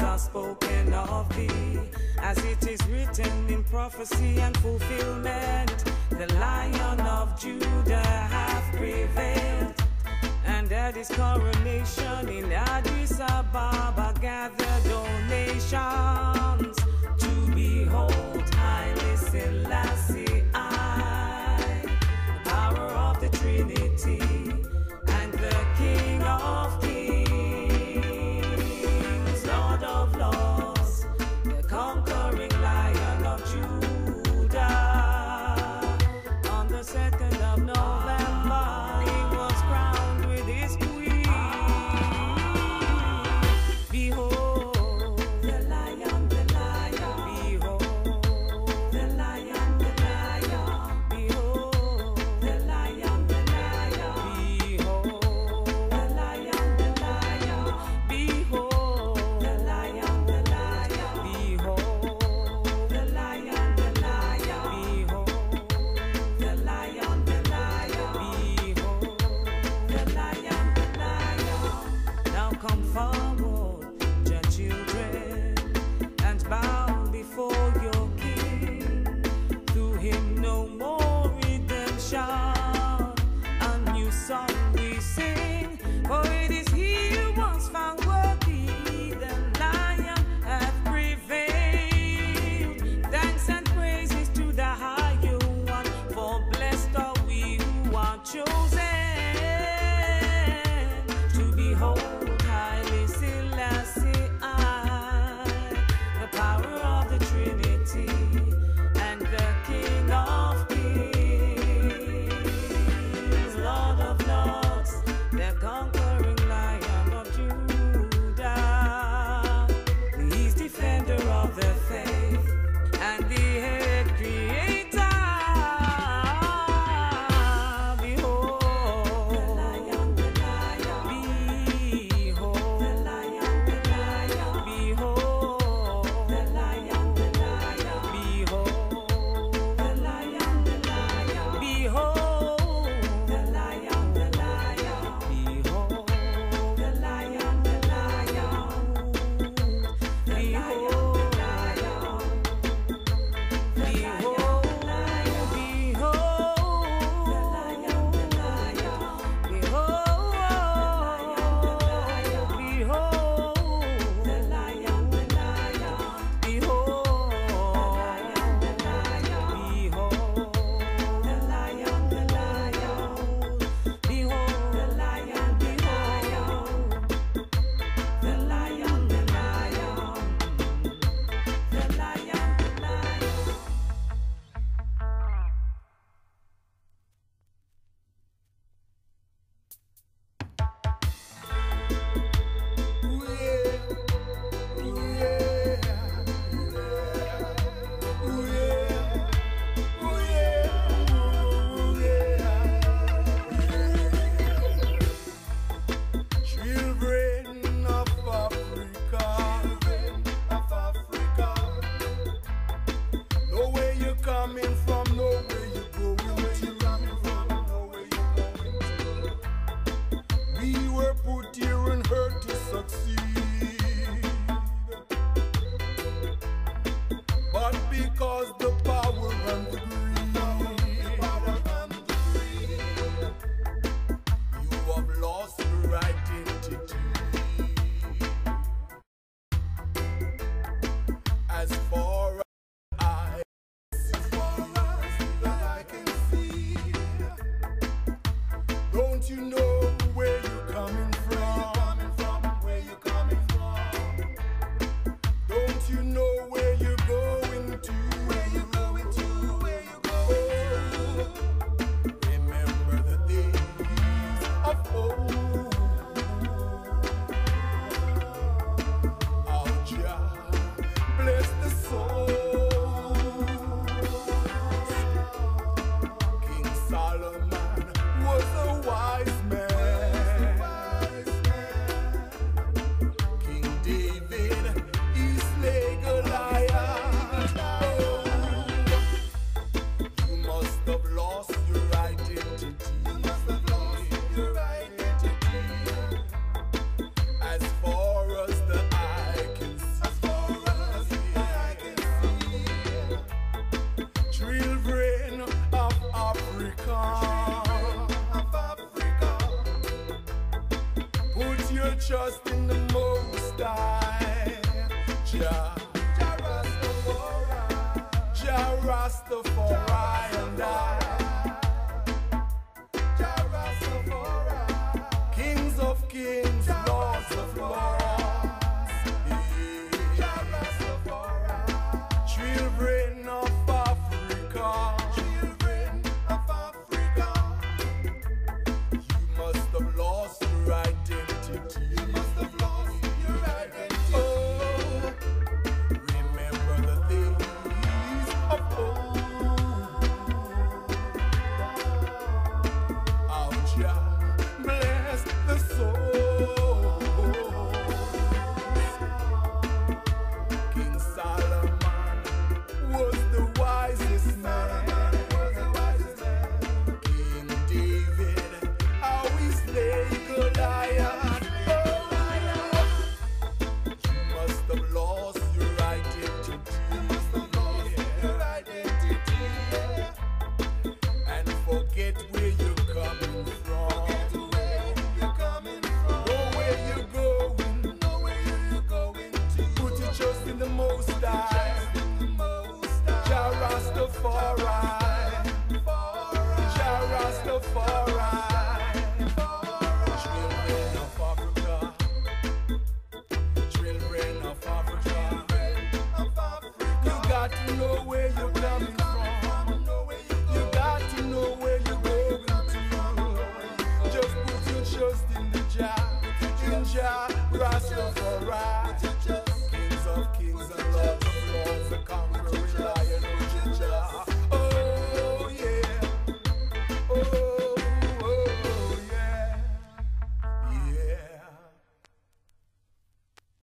things are spoken of thee, as it is written in prophecy and fulfillment. The lion of Judah hath prevailed, and at his coronation in Addis Ababa gathered all you know. Will trust in the Most High. Jah, Jah Rastafari, Jah Rastafari.